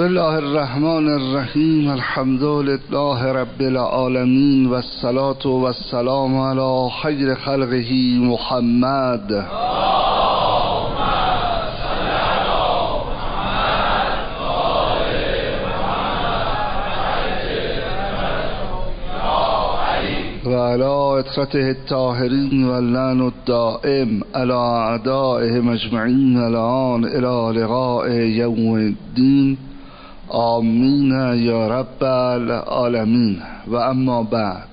بسم الله الرحمن الرحیم الحمد لله رب العالمین و الصلاة و السلام علی خیر خلقه محمد. و علی اطرته الطاهرین و اللعن الدائم علی أعدائه مجمعین الان إلى لقاء یوم الدین آمین یا رب العالمین. و اما بعد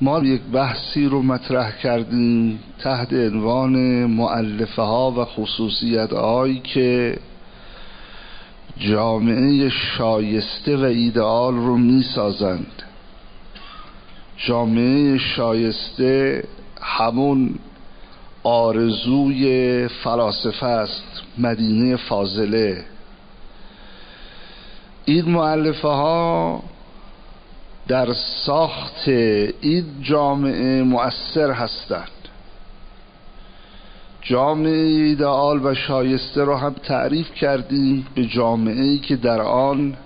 ما یک بحثی رو مطرح کردیم تحت عنوان معلفه ها و خصوصیت هایی که جامعه شایسته و ایدئال رو می سازند جامعه شایسته همون آرزوی فلاسفه است مدینه فاضله. این معلفه ها در ساخت این جامعه مؤثر هستند. جامعه ایدئال و شایسته را هم تعریف کردیم به جامعه ای که در آن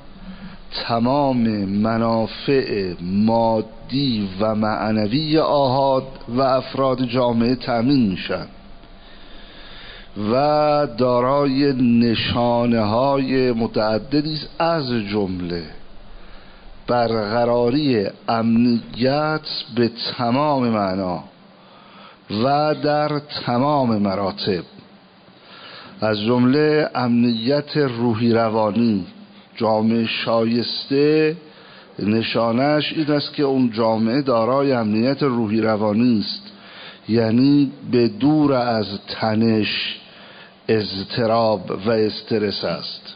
تمام منافع مادی و معنوی آهاد و افراد جامعه تأمین میشن. و دارای نشانه های متعددی از جمله برقراری امنیت به تمام معنا و در تمام مراتب. از جمله امنیت روحی روانی جامعه شایسته نشانش این است که اون جامعه دارای امنیت روحی روانی است. یعنی به دور از تنش اضطراب و استرس است.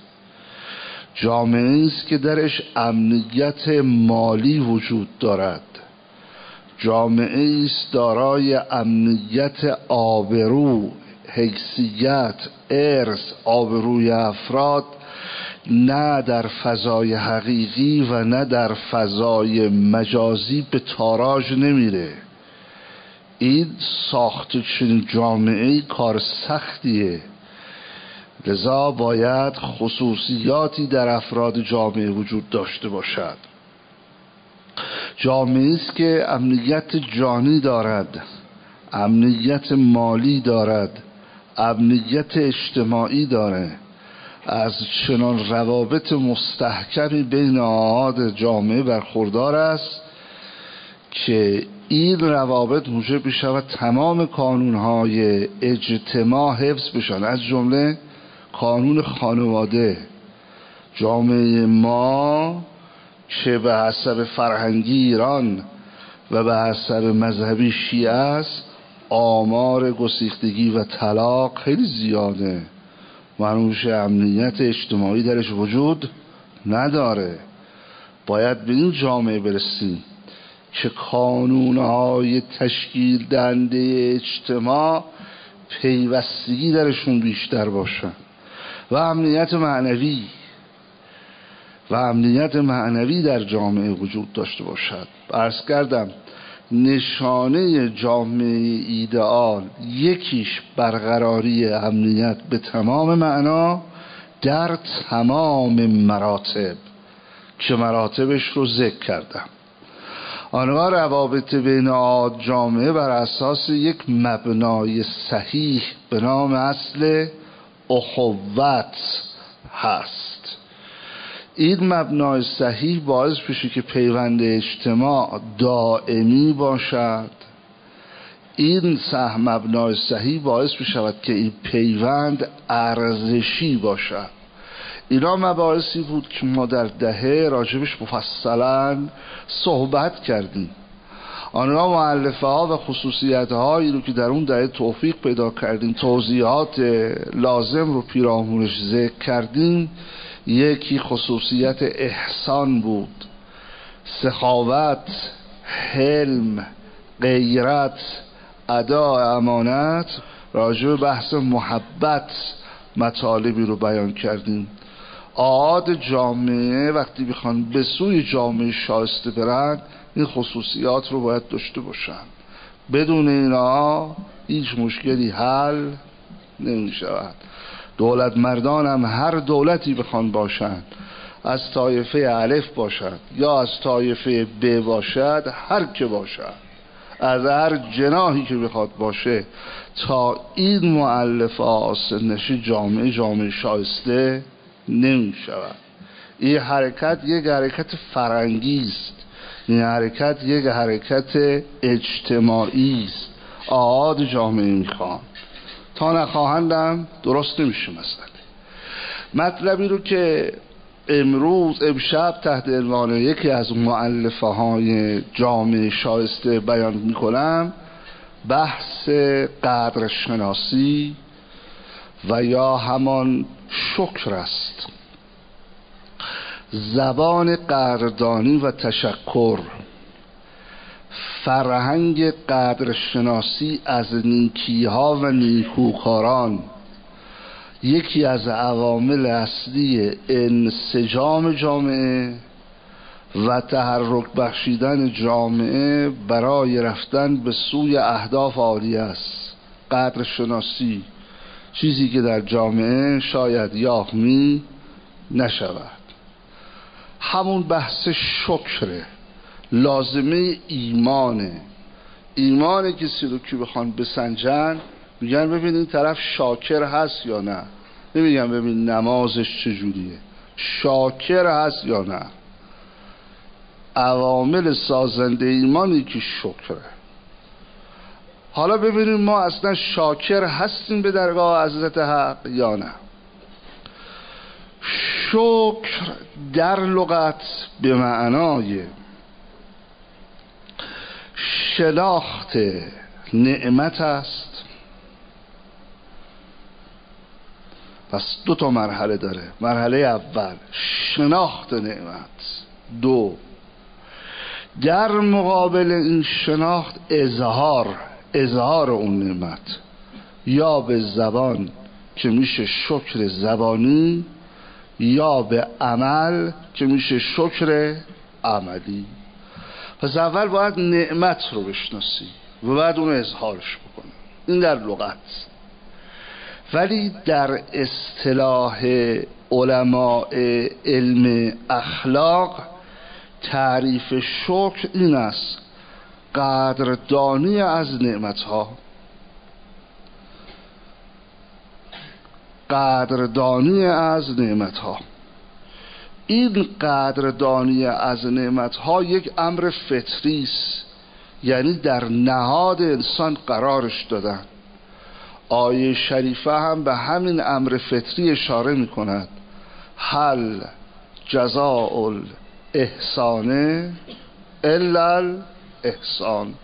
جامعه است که درش امنیت مالی وجود دارد. جامعه است دارای امنیت آبرو حیثیت ارث آبروی افراد نه در فضای حقیقی و نه در فضای مجازی به تاراج نمیره. این ساخت چنین جامعه کار سختیه. لذا باید خصوصیاتی در افراد جامعه وجود داشته باشد. جامعه است که امنیت جانی دارد امنیت مالی دارد امنیت اجتماعی داره. از چنان روابط مستحکمی بین آهاد جامعه برخوردار است که این روابط موجب بشود تمام کانونهای اجتماع حفظ بشن. از جمله قانون خانواده. جامعه ما که به حسب فرهنگی ایران و به حسب مذهبی شیعه است آمار گسیختگی و طلاق خیلی زیاده. منوش امنیت اجتماعی درش وجود نداره. باید به این جامعه برسیم که کانونهای تشکیل دنده اجتماع پیوستگی درشون بیشتر باشن. و امنیت معنوی. و امنیت معنوی در جامعه وجود داشته باشد. ارز کردم نشانه جامعه ایدئال یکیش برقراری امنیت به تمام معنا در تمام مراتب. که مراتبش رو ذکر کردم. آنها روابط بین جامعه بر اساس یک مبنای صحیح به نام اصل اخوت هست. این مبنای صحیح باعث بشه که پیوند اجتماع دائمی باشد. این سه مبنای صحیح باعث بشود که این پیوند ارزشی باشد. اینا مباحثی بود که ما در دهه راجبش مفصلا صحبت کردیم. آنها معلفه ها و خصوصیت هایی رو که در اون دهه توفیق پیدا کردیم توضیحات لازم رو پیرامونش ذکر کردیم یکی خصوصیت احسان بود سخاوت حلم غیرت ادا امانت راجع بحث محبت مطالبی رو بیان کردیم. آعاد جامعه وقتی بخوان به سوی جامعه شایسته برن این خصوصیات رو باید داشته باشن. بدون اینا هیچ مشکلی حل نمی شود دولت مردان هم هر دولتی بخوان باشند از طایفه الف باشد یا از طایفه ب باشد هر که باشد. از هر جناهی که بخواد باشه تا این معلف آسنشی جامعه جامعه شایسته نمی شود این حرکت یک حرکت فرنگی این حرکت یک حرکت اجتماعی است. آهاد جامعه می‌خوان تا نخواهندم درست نمیشه مثلا مطلبی رو که امروز امشب تحت عنوان یکی از معلفه های جامعه شایسته بیان می‌کنم بحث قدر شناسی و یا همان شکر است. زبان قدردانی و تشکر. فرهنگ قدرشناسی از نیکی ها و نیکوکاران. یکی از عوامل اصلی انسجام جامعه و تحرک بخشیدن جامعه برای رفتن به سوی اهداف عالی است. قدر شناسی چیزی که در جامعه شاید یافمی نشود. همون بحث شکره لازمه ایمانه. ایمان کسی رو که بخوان بسنجن میگن ببین این طرف شاکر هست یا نه. نمیگن ببین نمازش چجوریه. شاکر هست یا نه. عوامل سازنده ایمانی که شکره حالا ببینیم ما اصلا شاکر هستیم به درگاه عزت حق یا نه. شکر در لغت به معنای شناخت نعمت است. پس دو تا مرحله داره. مرحله اول شناخت نعمت. دو در مقابل این شناخت اظهار اظهار اون نعمت. یا به زبان که میشه شکر زبانی یا به عمل که میشه شکر عملی. پس اول باید نعمت رو بشناسی و بعد اون اظهارش بکنی. این در لغت. ولی در اصطلاح علماء علم اخلاق تعریف شکر این است. قدردانی از نعمتها. قدردانی از نعمتها. این قدردانی از نعمتها یک امر فطری است. یعنی در نهاد انسان قرارش دادن. آیه شریفه هم به همین امر فطری اشاره می کند حل جزاء احسانه الا احسان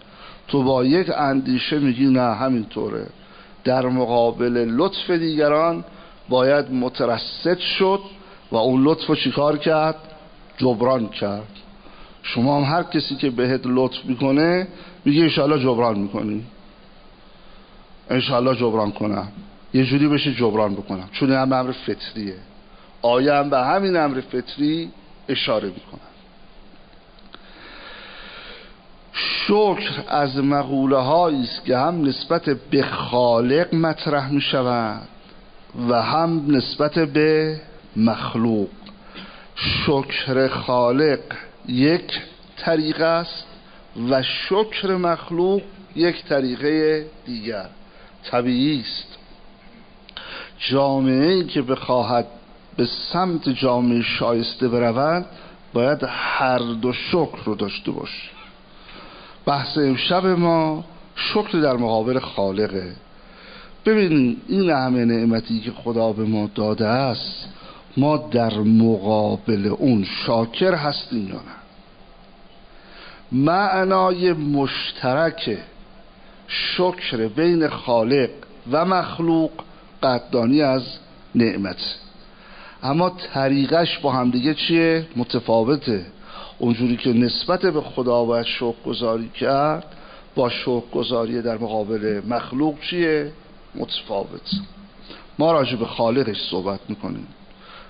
تو با یک اندیشه میگی نه همینطوره. در مقابل لطف دیگران باید مترسد شد و اون لطف رو چیکار کرد؟ جبران کرد. شما هم هر کسی که بهت لطف می‌کنه میگه انشاءالله جبران می‌کنی. انشاءالله جبران کنم. یه جوری بشه جبران بکنم. چون هم امر فطریه. آیه هم به همین امر فطری اشاره می‌کنم شکر از مقوله است که هم نسبت به خالق مطرح می شود و هم نسبت به مخلوق. شکر خالق یک طریقه است و شکر مخلوق یک طریقه دیگر. طبیعی است. جامعه که بخواهد به سمت جامعه شایسته برود باید هر دو شکر رو داشته باشه. بحث امشب ما شکر در مقابل خالقه. ببینید این همه نعمتی که خدا به ما داده است ما در مقابل اون شاکر هستیم یا نه معنای مشترک شکر بین خالق و مخلوق قدردانی از نعمت اما طریقش با همدیگه چیه؟ متفاوته اونجوری که نسبت به خدا باید شکر گذاری کرد با شکر گذاری در مقابل مخلوق چیه؟ متفاوت. ما راجع به خالقش صحبت می‌کنیم.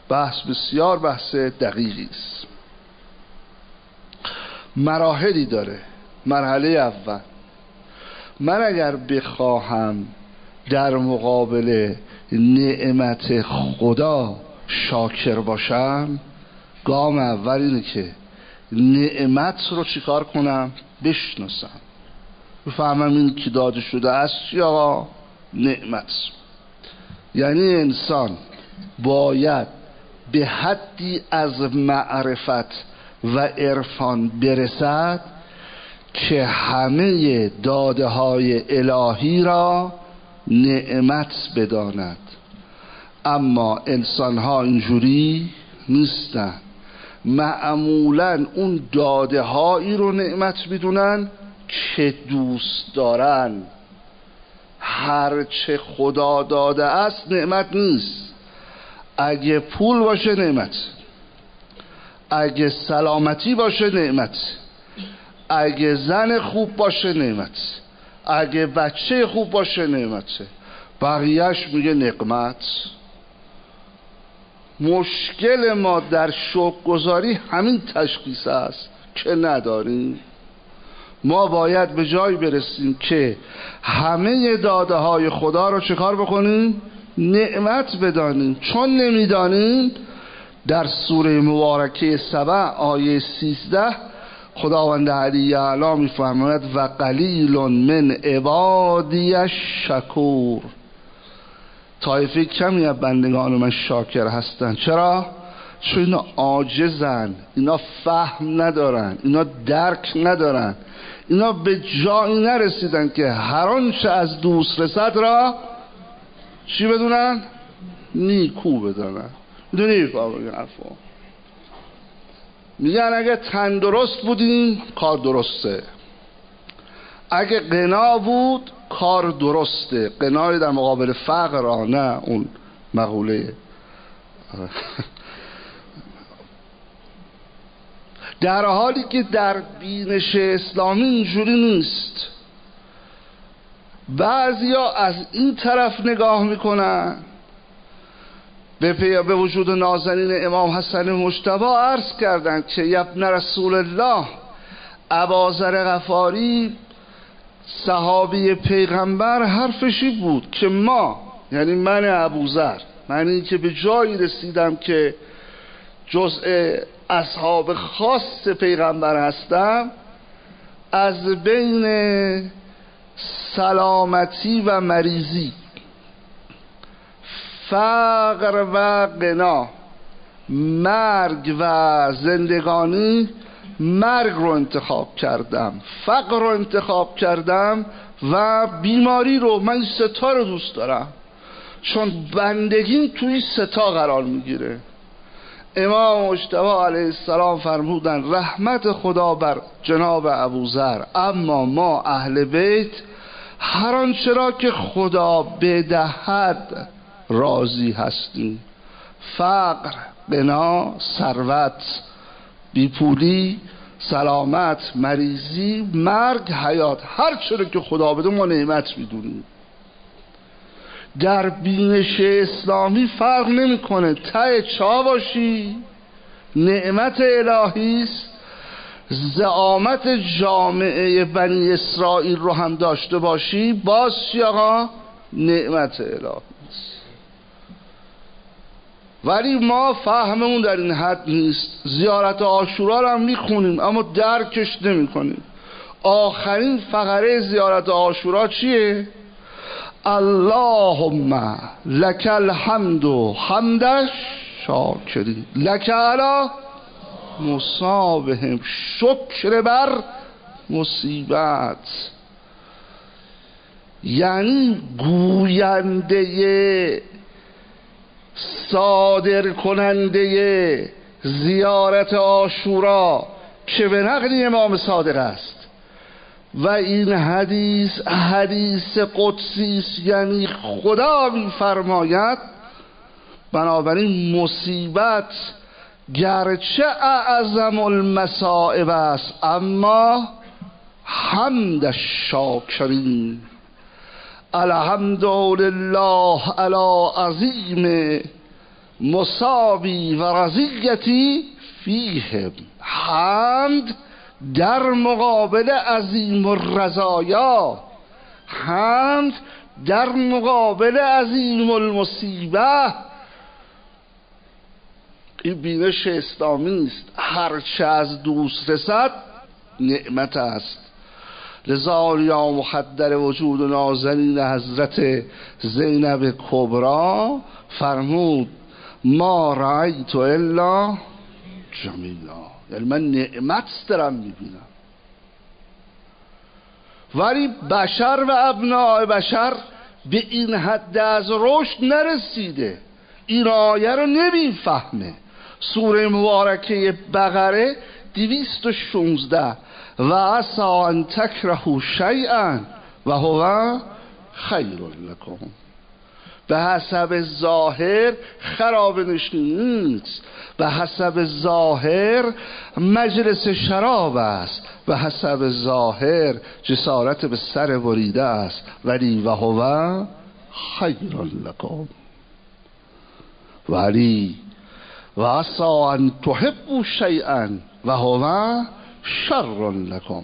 بحث بسیار بحث دقیقی است. مراحلی داره. مرحله اول. من اگر بخواهم در مقابل نعمت خدا شاکر باشم گام اول اینه که نعمت رو چیکار کنم؟ بشناسم. بفهمم این که داده شده است آقا نعمت. یعنی انسان باید به حدی از معرفت و عرفان برسد که همه داده های الهی را نعمت بداند. اما انسان ها اینجوری نیستن. معمولا اون داده هایی رو نعمت می‌دونن که دوست دارن. هرچه خدا داده است نعمت نیست. اگه پول باشه نعمت. اگه سلامتی باشه نعمت. اگه زن خوب باشه نعمت. اگه بچه خوب باشه نعمته بقیهش میگه نقمت. مشکل ما در شوق گذاری همین تشخیص است که نداریم. ما باید به جایی برسیم که همه داده های خدا رو چکار بکنیم؟ نعمت بدانیم. چون نمی‌دانیم در سوره مبارکه سبع آیه سیزده خداوند علی اعلا میفرماید و قلیل من عبادی شکور طایفه کمی از بندگان من شاکر هستن چرا؟ چون اینا عاجزن اینا فهم ندارن اینا درک ندارن. اینا به جایی نرسیدن که هر آنچه از دوست رسد را چی بدونن؟ نیکو بدونن. می‌دونی حرفو؟ میگن اگه تندرست بودیم کار درسته. اگه قنا بود کار درسته. قنای در مقابل فقر نه اون مقوله. در حالی که در بینش اسلامی اینجوری نیست. بعضیا از این طرف نگاه می‌کنن. به, به وجود نازنین امام حسن مشتبا عرض کردند که یبن رسول الله عبازر غفاری صحابی پیغمبر حرفشی بود که ما یعنی من ابوذر من این که به جایی رسیدم که جزء اصحاب خاص پیغمبر هستم از بین سلامتی و مریضی. فقر و قنا مرگ و زندگانی مرگ رو انتخاب کردم فقر رو انتخاب کردم و بیماری رو من ستا رو دوست دارم. چون بندگی توی ستا قرار می‌گیره. امام مجتبا علیه السلام فرمودن رحمت خدا بر جناب ابوذر اما ما اهل بیت هر آنچه را که خدا بدهد راضی هستیم. فقر بنا ثروت بیپولی سلامت مریضی مرگ حیات هر چرا که خدا بده ما نعمت می‌دونیم. در بینش اسلامی فرق نمی‌کنه. ته چا باشی نعمت الهی است. زعامت جامعه بنی اسرائیل رو هم داشته باشی. باز چی آقا؟ نعمت الهی ولی ما فهممون در این حد نیست. زیارت آشورا رو هم می‌خونیم اما درکش نمی‌کنیم. آخرین فقره زیارت آشورا چیه؟ اللهم لک الحمد حمدش شاکری لک علا مصابهم شکر بر مصیبت یعنی گوینده صادر کننده زیارت آشورا که به نقل امام صادق است و این حدیث حدیث قدسی است یعنی خدا میفرماید بنابراین مصیبت گرچه اعظم المصائب است اما حمد شاکرین الحمد لله علی عظیم مصابی و رضیتی فیهم حمد در مقابل عظیم الرضایا حمد در مقابل عظیم المصیبه. این بینش اسلامی است هرچه از دوست رسد نعمت است. لذا یا مخدر وجود نازنین حضرت زینب کبرا فرمود ما رأیت الا جمیلا. یعنی من نعمت دارم می‌بینم. ولی بشر و ابناع بشر به این حد از رشد نرسیده. این آیه رو نمی‌فهمه. سوره مبارکه بقره دویست و شونزده و اصا ان تکرهو شیئا و هو خیر لکم. به حسب ظاهر خراب نیست. به حسب ظاهر مجلس شراب است. به حسب ظاهر جسارت به سر بریده است. ولی و هو خیر لکم. ولی و اصا ان تحبو شیئا و هو شر لکم.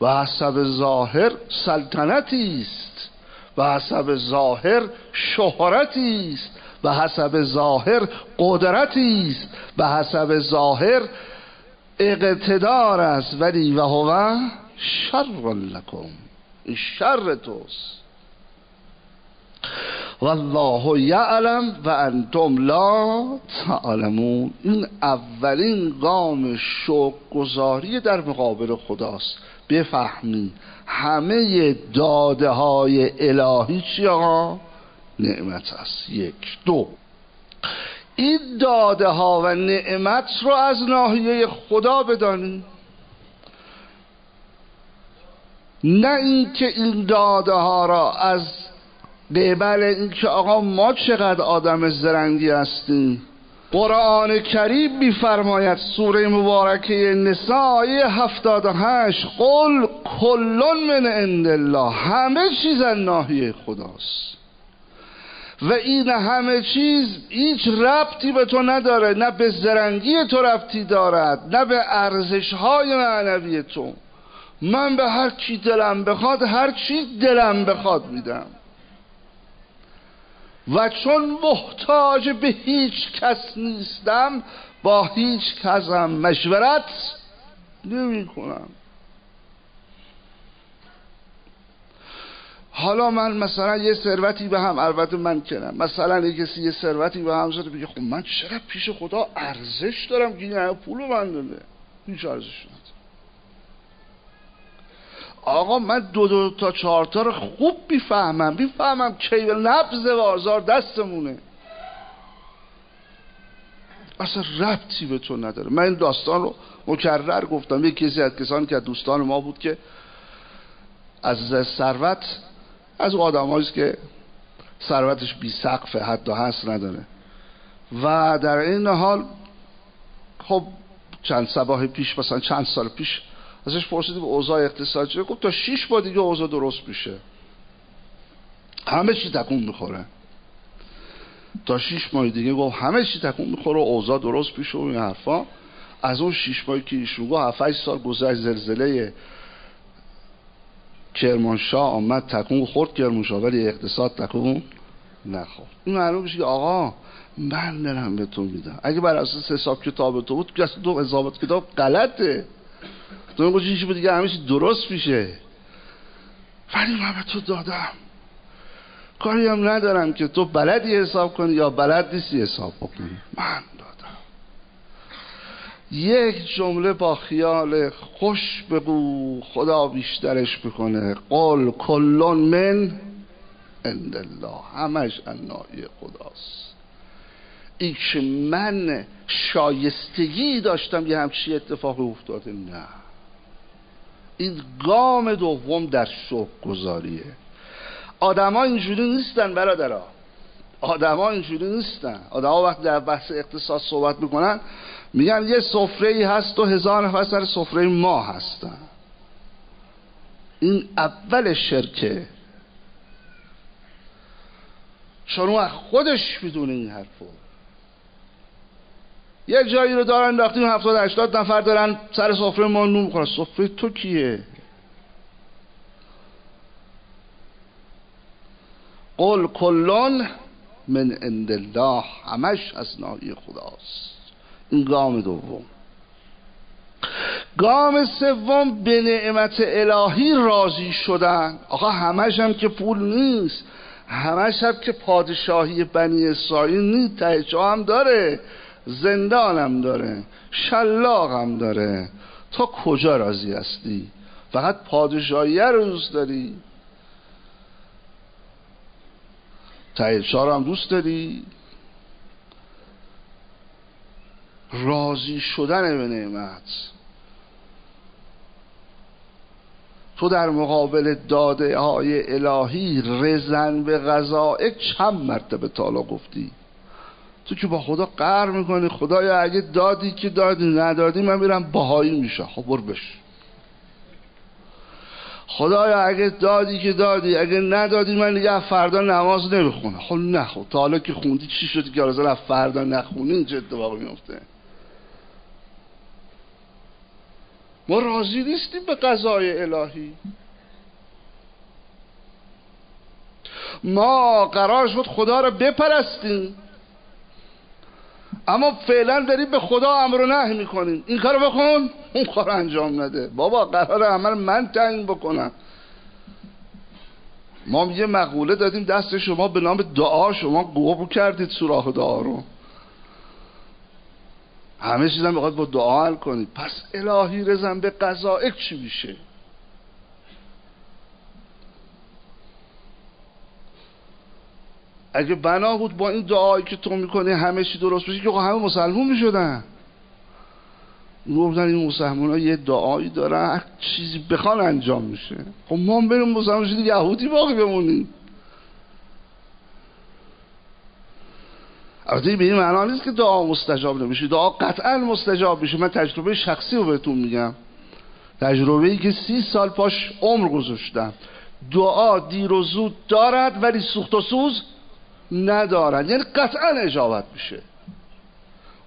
و حسب ظاهر سلطنتی است. و حسب ظاهر شهرتی است و حسب ظاهر قدرتی است و حسب ظاهر اقتدار است. ولی و هو شر لکم شر توست. والله یعلم و انتم لا تعلمون. این اولین گام شوق گذاری در مقابل خداست. بفهمید همه داده های الهی چی آقا؟ نعمت است. یک. دو. این داده ها و نعمت رو از ناحیه خدا بدانید نه اینکه این داده ها را از قبل اینکه آقا ما چقدر آدم زرنگی هستیم قرآن کریم میفرماید سوره مبارکه نساء هفتاد هشت قل کلون من عند الله همه چیز ناحیه خداست. و این همه چیز هیچ ربطی به تو نداره نه به زرنگی تو ربطی دارد نه به ارزش های معنوی تو. من به هر چی دلم بخواد هر چی دلم بخواد میدم. و چون محتاج به هیچ کس نیستم با هیچ کسم مشورت نمی کنم. حالا من مثلا یه ثروتی به هم البته من کنم مثلا یه کسی یه ثروتی به هم زده بگه خب من چرا پیش خدا ارزش دارم که این پول من داده. هیچ ارزش آقا من دو دو تا چهار تا رو خوب بیفهمم بیفهمم کی نبز بازار دستمونه. اصلا ربطی به تو نداره. من این داستان رو مکرر گفتم. یک کسی از کسانی که دوستان ما بود که از ثروت از آدم که ثروتش بی سقف حد و هست نداره. و در این حال خب چند سباه پیش مثلا چند سال پیش ازش پرسیدیم اوضاع اقتصادی گفت تا شیش با دیگه اوضاع درست میشه. همه چی تکون می‌خوره. تا شیش ماه دیگه گفت همه چی تکون می‌خوره اوضاع درست میشه و این حرفا. از اون شیش ماهی که ایشون گفت هفت سال گذشت زلزله کرمانشاه آمد تکون خورد کرمانشاه ولی اقتصاد تکون نخورد. این معلوم میشه که آقا من دارم به تو میدم اگه بر اساس حساب کتاب تو بود که تو حسابات کتاب غلطه. تو میگوشی چیزی دیگه؟ همیشه درست میشه. ولی من به تو دادم. کاری هم ندارم که تو بلدی حساب کنی یا بلد نیستی حساب بکنی. من دادم. یک جمله با خیال خوش بگو خدا بیشترش بکنه. قول کلون من اند الله. همش انایی خداست. که من شایستگی داشتم یه همچی اتفاقی افتاده؟ نه. این گام دوم در شوق گذاریه آدما اینجوری نیستن برادرها. آدما اینجوری نیستن. آدما وقتی در بحث اقتصاد صحبت می‌کنن میگن یه سفره ای هست و هزار نفر سر سفره ما هستن. این اول شرکه. چون خودش می‌دونه این حرفو. یه جایی رو دارن انداختیم هفتاد هشتاد نفر دارن سر سفره ما نون می‌خورن. سفره تو کیه؟ قل کلون من عند الله. همش از ناحیه خداست. این گام دوم. گام سوم به نعمت الهی راضی شدن. آقا همش هم که پول نیست. همش هم که پادشاهی بنی اسرائیل نیست. تهجا هم داره. زندان هم داره شلاق هم داره. تا کجا راضی هستی؟ فقط پادشاهی رو دوست داری؟ تهجا هم دوست داری؟ راضی شدن به نعمت. تو در مقابل داده های الهی رزن به غذائه چند مرتبه تالا گفتی. تو که با خدا قهر می‌کنی خدایا اگه دادی که دادی ندادی من میرم باهایی میشه خب بر بش خدایا اگه دادی که دادی اگه ندادی من دیگه فردا نماز نمی‌خونم. خب نه خب تا حالا که خوندی چی شدی که از فردا نخونی؟ این چه اتفاقی میفته ما راضی نیستیم به قضای الهی. ما قرار شد خدا رو بپرستیم. اما فعلا داریم به خدا امر و نهی می‌کنیم. این کارو بکن. اون کار انجام نده. بابا قرار عمل من تعیین بکنم. ما یه مقوله دادیم دست شما به نام دعا. شما گوه کردید سوراخ دعا رو. همه چیزم بخواد با دعا حل کنید پس الهی رزم به قضائق چی میشه؟ اگه بنا بود با این دعایی که تو می‌کنی همه چی درست بشه که همه مسلمون می‌شدن. گفتن این مسلمان ها یه دعایی دارن چیزی بخوان انجام میشه. خب ما بریم مسلمان شدیم یهودی باقی بمونیم. البته به این معنا نیست که دعا مستجاب نمیشه. دعا قطعا مستجاب میشه. من تجربه شخصی رو بهتون میگم. تجربه ای که سی سال پاش عمر گذاشتم. دعا دیر و زود دارد ولی سوخت و سوز ندارد یعنی قطعا اجابت میشه.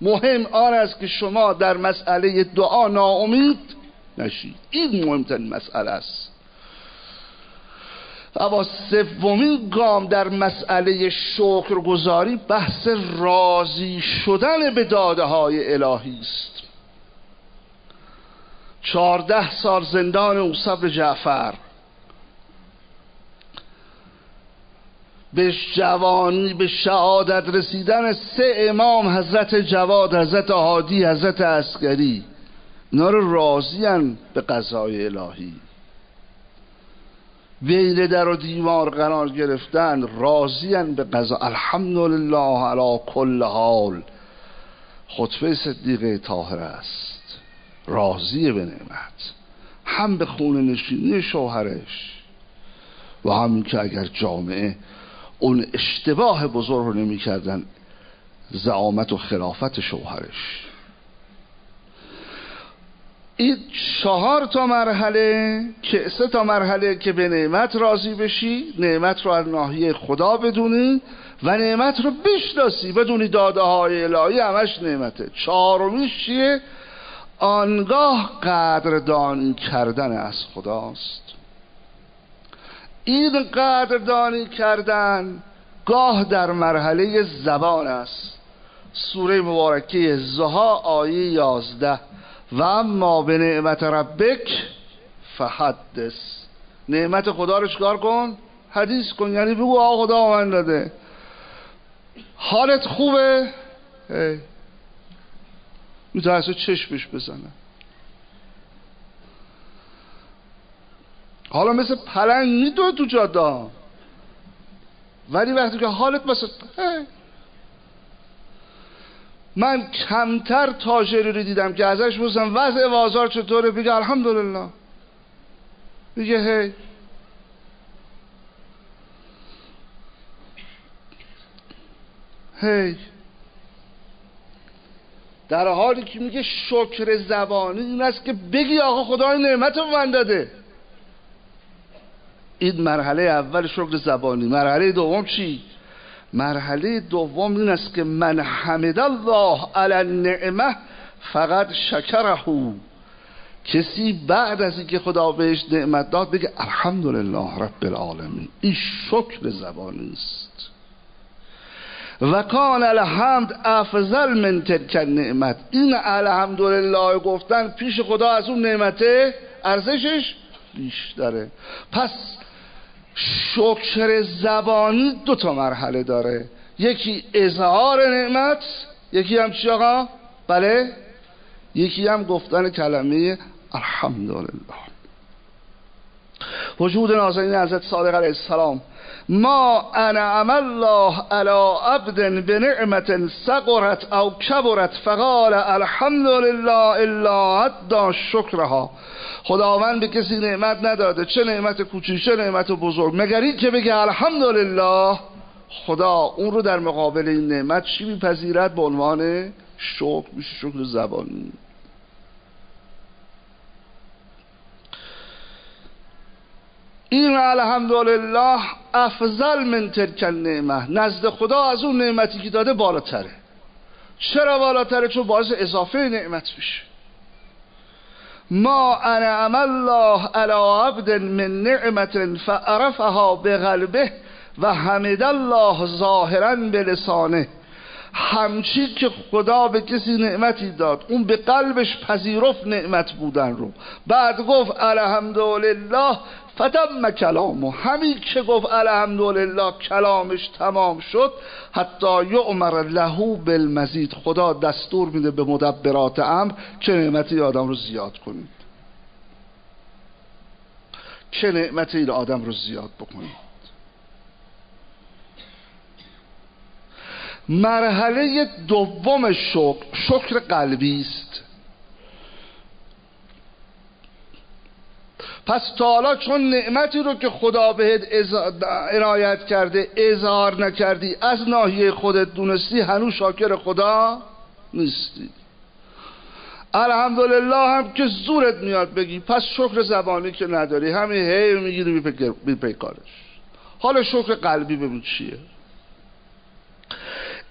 مهم آن است که شما در مسئله دعا ناامید نشید. این مهمترین مسئله است. اما سومین گام در مسئله شکرگزاری بحث راضی شدن به داده های الهی است. چهارده سال زندان او صبر جعفر. به جوانی به شهادت رسیدن سه امام حضرت جواد حضرت هادی حضرت عسکری. اینا رو راضیان به قضای الهی. بین در و دیوار قرار گرفتن راضیان به قضا. الحمدلله علی کل حال. خطبه صدیقه طاهر است. راضی به نعمت. هم به خون نشینی شوهرش. و همین که اگر جامعه اون اشتباه بزرگ رو نمی کردن زعامت و خلافت شوهرش. این چهار تا مرحله که سه تا مرحله که به نعمت راضی بشی نعمت رو از ناحیه خدا بدونی و نعمت رو بشناسی. بدونی داده های الهی همش نعمته. چهارمیش چیه؟ آنگاه قدردانی کردن از خداست. این قدردانی کردن گاه در مرحله زبان است. سوره مبارکه زها آیه یازده. و اما به نعمت ربک فحدث. نعمت خدا رو چکار کن؟ حدیث کن. یعنی بگو آقا خدا من داده. حالت خوبه؟ می‌تونه چشمش بزنه. حالا مثل پلنگ میدوه تو جاده. ولی وقتی که حالت مثل من کمتر تاجری رو دیدم که ازش بوزم وضع بازار چطوره؟ بگه الحمدلله. بگه هی. هی. در حالی که میگه شکر زبانی این است که بگی آقا خدای نعمت رو من داده این مرحله اول شکر زبانی. مرحله دوم چی؟ مرحله دوم این است که من حمد الله علی النعمه فقط شکره کسی بعد از اینکه خدا بهش نعمت داد بگه الحمدلله رب العالمین. این شکر زبانی است. و کان الحمد افضل من تلک نعمت این الحمدلله گفتن پیش خدا از اون نعمته ارزشش بیشتره. پس شکر زبانی دو تا مرحله داره. یکی اظهار نعمت یکی هم چی آقا؟ بله. یکی هم گفتن کلمه الحمدلله. وجود نازنین حضرت صادق علیه السلام. ما انعم الله على عبد بنعمت سقرت او کبرت فقال الحمد لله الا عد شکرها. خداوند به کسی نعمت نداده. چه نعمت کوچیک چه نعمت بزرگ. مگر که بگه الحمدلله خدا اون رو در مقابل این نعمت چی میپذیرد؟ به عنوان شکر میشه شکر زبانی. این الحمدلله افضل من تلک نعمه نزد خدا از اون نعمتی که داده بالاتره. چرا بالاتره؟ چون باعث اضافه نعمت میشه. ما انعم الله علی عبد من نعمت فعرفها بقلبه و حمد الله ظاهرا به لسانه همچی که خدا به کسی نعمتی داد اون به قلبش پذیرفت نعمت بودن رو. بعد گفت الحمدلله فتم کلامو همین که گفت الحمدلله کلامش تمام شد حتی یعمر لهو بالمزید خدا دستور میده به مدبرات امر که نعمتی آدم رو زیاد کنید. که نعمت این آدم رو زیاد بکنید. مرحله دوم شکر شکر قلبی است. پس تا چون نعمتی رو که خدا بهت عنایت کرده اظهار نکردی از ناحیه خودت دونستی هنوز شاکر خدا نیستی. الحمدلله هم که زورت میاد بگی پس شکر زبانی که نداری. همین هی می‌گیری بیپیکارش حالا شکر قلبی ببین چیه.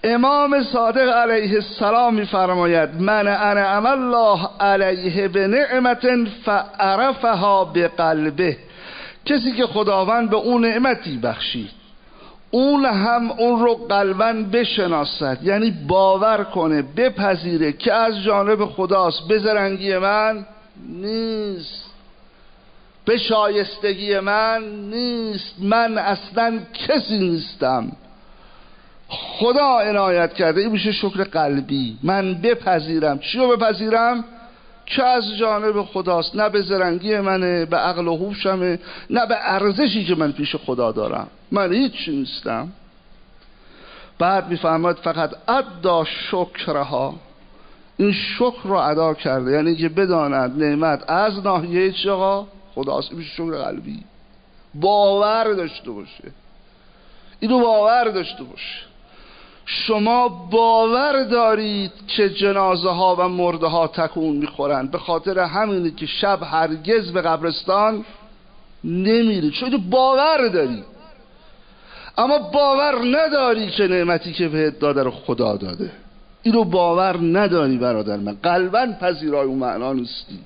امام صادق علیه السلام میفرماید من انعم الله علیه به نعمت فعرفها به قلبه کسی که خداوند به اون نعمتی بخشید اون هم اون رو قلبا بشناسد یعنی باور کنه بپذیره که از جانب خداست بزرنگی من نیست به شایستگی من نیست من اصلا کسی نیستم. خدا عنایت کرده. این میشه شکر قلبی. من بپذیرم. چی رو بپذیرم؟ که از جانب خداست. نه به زرنگی منه به عقل و هوشمه نه به ارزشی که من پیش خدا دارم. من هیچ نیستم. بعد می‌فهمد فقط ادا شکرها. این شکر رو ادا کرده. یعنی که بداند نعمت. از ناحیه چقا خداست. این شکر قلبی. باور داشته باشه. اینو باور داشته باشه. شما باور دارید که جنازه ها و مرده ها تکون می‌خورند. به خاطر همینه که شب هرگز به قبرستان نمیرید. چون باور داری اما باور نداری که نعمتی که بهت داده رو خدا داده. اینو باور نداری برادر من. قلبا پذیرای اون معنا نیستی.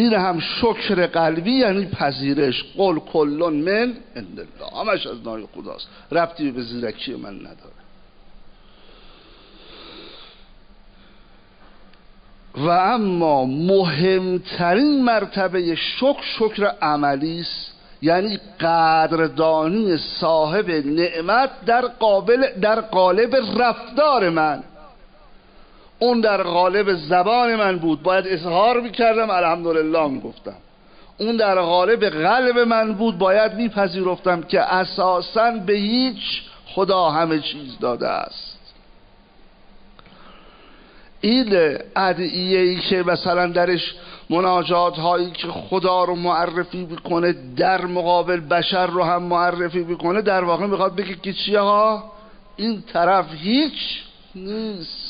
این هم شکر قلبی یعنی پذیرش. قل کلون من الله. همش از نای خداست. ربطی به زیرکی من نداره. و اما مهمترین مرتبه شکر شکر عملی است. یعنی قدردانی صاحب نعمت در قابل در قالب رفتار من. اون در قالب زبان من بود. باید اظهار می‌کردم الحمدلله می‌گفتم اون در قالب قلب من بود باید میپذیرفتم که اساسا به هیچ خدا همه چیز داده است. این ادعیه ای که مثلا درش مناجات هایی که خدا رو معرفی می‌کنه در مقابل بشر رو هم معرفی می‌کنه در واقع می‌خواد بگه که چیه ها؟ این طرف هیچ نیست.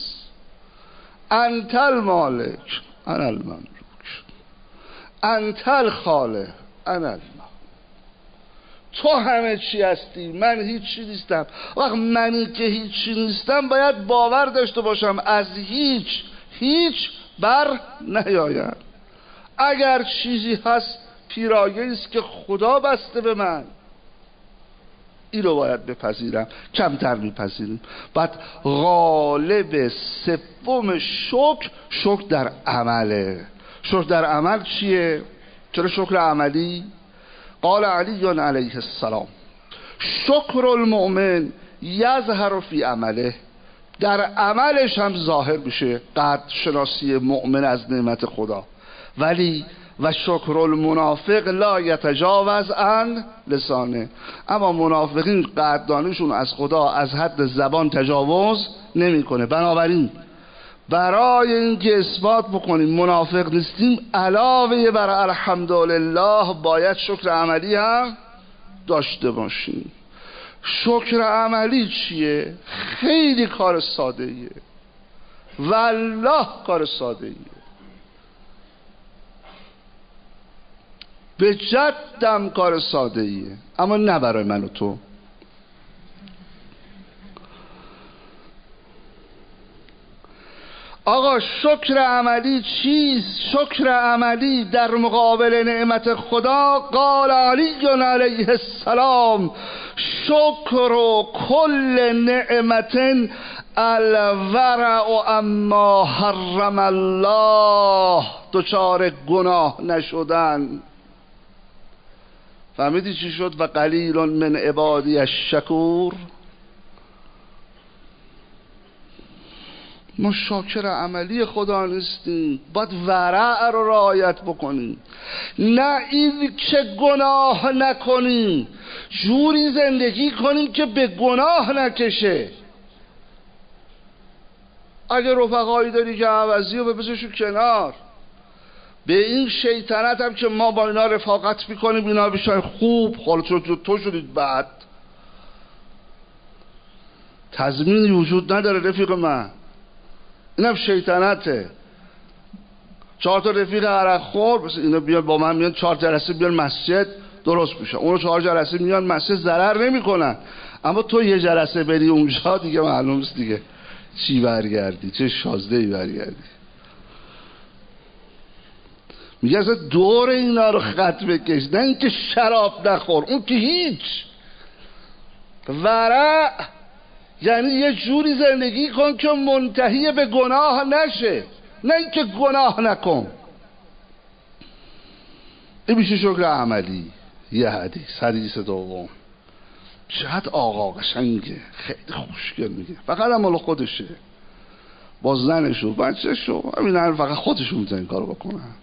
انتل مالک انا المملوک انتل خاله انا تو همه چی هستی من هیچی نیستم. وقت منی که هیچی نیستم باید باور داشته باشم. از هیچ هیچ بر نیاید اگر چیزی هست پیرایه است که خدا بسته به من. این رو باید بپذیرم. کمتر میپذیریم. بعد غالب سوم شکر شکر در عمله. شکر در عمل چیه؟ چرا شکر عملی؟ قال علی علیه السلام. شکر المؤمن یظهر فی عمله. در عملش هم ظاهر میشه قد شناسی مؤمن از نعمت خدا. ولی و شکر المنافق لا یتجاوز ان لسانه. اما منافقین قدردانشون از خدا از حد زبان تجاوز نمی‌کنه. بنابراین برای اینکه اثبات بکنیم منافق نیستیم علاوه بر الحمدلله باید شکر عملی هم داشته باشیم. شکر عملی چیه؟ خیلی کار ساده ایه والله کار ساده ایه به جدم کار ساده ایه اما نه برای من و تو. آقا شکر عملی چیست شکر عملی در مقابل نعمت خدا قال علی علیه السلام. شکر و کل نعمت الورع اما حرم الله. دچار گناه نشدن. فهمیدی چی شد؟ و قلیل من عبادی الشکور. ما شاکر عملی خدا نیستیم. باید ورع رو رعایت بکنیم. نه این که گناه نکنیم. جوری زندگی کنیم که به گناه نکشه. اگه رفقایی داری که عوضی رو بپسشو کنار. به این شیطنت هم که ما با اینا رفاقت می‌کنیم اینا بشن خوب حالا تو شدید بعد تضمینی وجود نداره رفیق من. اینم شیطنته. چهار تا رفیق عرق خور بس اینا بیان با من میان چهار جلسه بیان مسجد درست میشه. اونو چهار جلسه میان مسجد ضرر نمی‌کنن. اما تو یه جلسه بری اونجا دیگه معلوم دیگه. چی برگردی؟ چه شازده ای برگردی؟ میگه اصلا دور اینا رو خط بکش نه اینکه شراب نخور اون که هیچ. ورع یعنی یه جوری زندگی کن که منتهی به گناه نشه. نه اینکه گناه نکن. این میشه شکر عملی. یه حدیث حدیث دوم. چقدر آقا قشنگه. خیلی خوشگل میگه. فقط مال خودشه. با زنش و بچهش همین فقط خودشون می‌تونن کارو بکنن.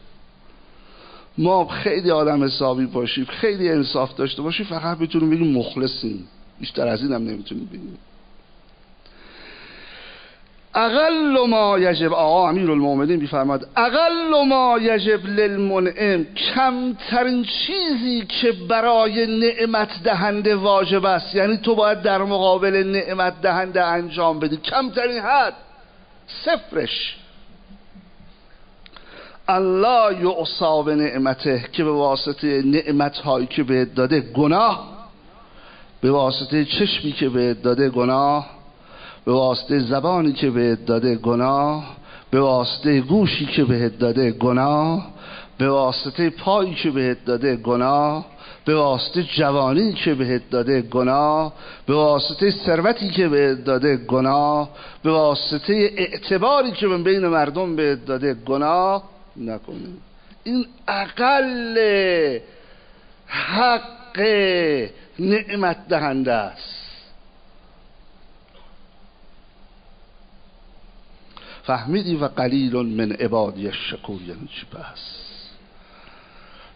ما خیلی آدم حسابی باشیم خیلی انصاف داشته باشیم فقط بتونیم بگیم مخلصیم. بیشتر از این هم نمی‌تونیم بگیم. اقل ما یجب آقا امیر المومدین بیفرماد اقل ما یجب للمنعم کمترین چیزی که برای نعمت دهنده واجب است. یعنی تو باید در مقابل نعمت دهنده انجام بدی. کمترین حد صفرش. الله یعصا به نعمته که به واسطه نعمت هایی که بهت داده گناه به واسطه چشمی که بهت داده گناه به واسطه زبانی که بهت داده گناه به واسطه گوشی که بهت داده گناه به واسطه پایی که بهت داده گناه به واسطه جوانی که بهت داده گناه به واسطه ثروتی که بهت داده گناه به واسطه اعتباری که بین مردم بهت داده گناه. نکنی این اقل حق نعمت دهنده است. فهمیدی و قلیل من عبادی شکور یعنی چی پس؟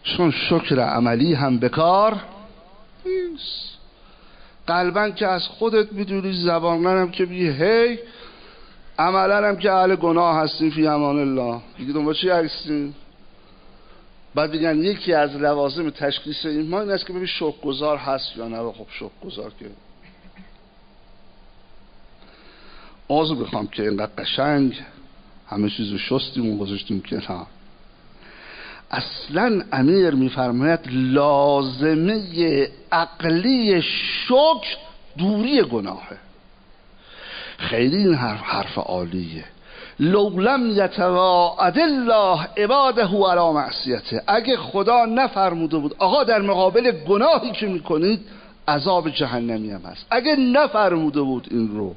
چون شکر عملی هم بکار نیست. قلبا که از خودت می‌دونی زبانن هم که بی هی عملا هم که اهل گناه هستیم فی امان الله. دیگه دنبال چی هستیم؟ بعد بگن یکی از لوازم تشخیص ایمان این است که ببین گذار هست یا نه. خب گذار که آزو بخوام که اینقدر قشنگ همه چیز رو شستیم و گذاشتیم کنار. اصلا امیر میفرماید لازمه عقلی شکر دوری گناهه. خیلی این حرف حرف عالیه. لو لم یتواعد الله عباده علی معصیته. اگه خدا نفرموده بود آقا در مقابل گناهی که می‌کنید عذاب جهنمی هم هست. اگه نفرموده بود این رو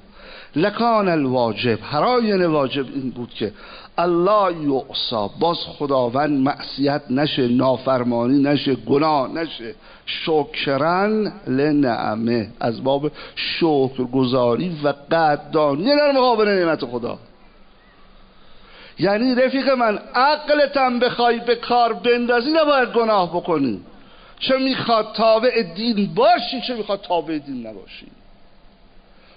لکان الواجب هراین واجب این بود که الله یعصا باز خداوند معصیت نشه نافرمانی نشه گناه نشه. شکرن لنعمه از باب شکرگزاری و قدردانی. در مقابل نعمت خدا. یعنی رفیق من عقلتم بخوای به کار بندازی نباید گناه بکنی. چه می‌خواد تابع دین باشی چه می‌خواد تابع دین نباشی.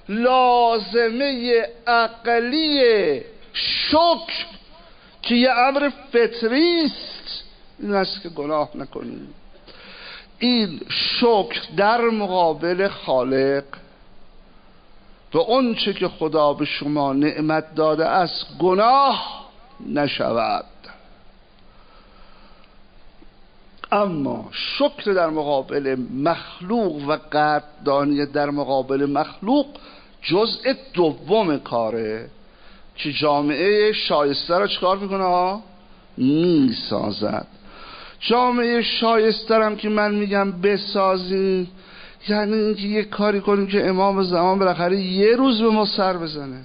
لازمه عقلی شکر که یه امر فطری است. این است که گناه نکنیم. این شکر در مقابل خالق به اونچه که خدا به شما نعمت داده است گناه نشود. اما شکر در مقابل مخلوق و قدردانی در مقابل مخلوق جزء دوم کاره. که جامعه شایسته را چکار می‌کنه ها می سازد جامعه شایسته هم که من میگم بسازیم یعنی اینکه یه کاری کنیم که امام زمان بالاخره یه روز به ما سر بزنه.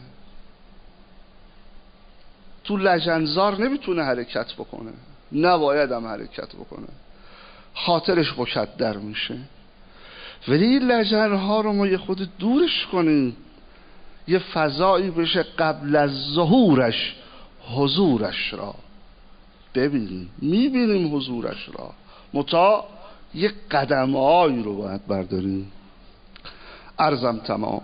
تو لجنزار نمی‌تونه حرکت بکنه. نباید هم حرکت بکنه. خاطرش مکدر میشه. ولی این لجنها رو ما یه خود دورش کنیم. یه فضایی بشه قبل از ظهورش حضورش را. ببینیم می‌بینیم حضورش را. متا یه قدم رو باید برداریم. ارزم تمام.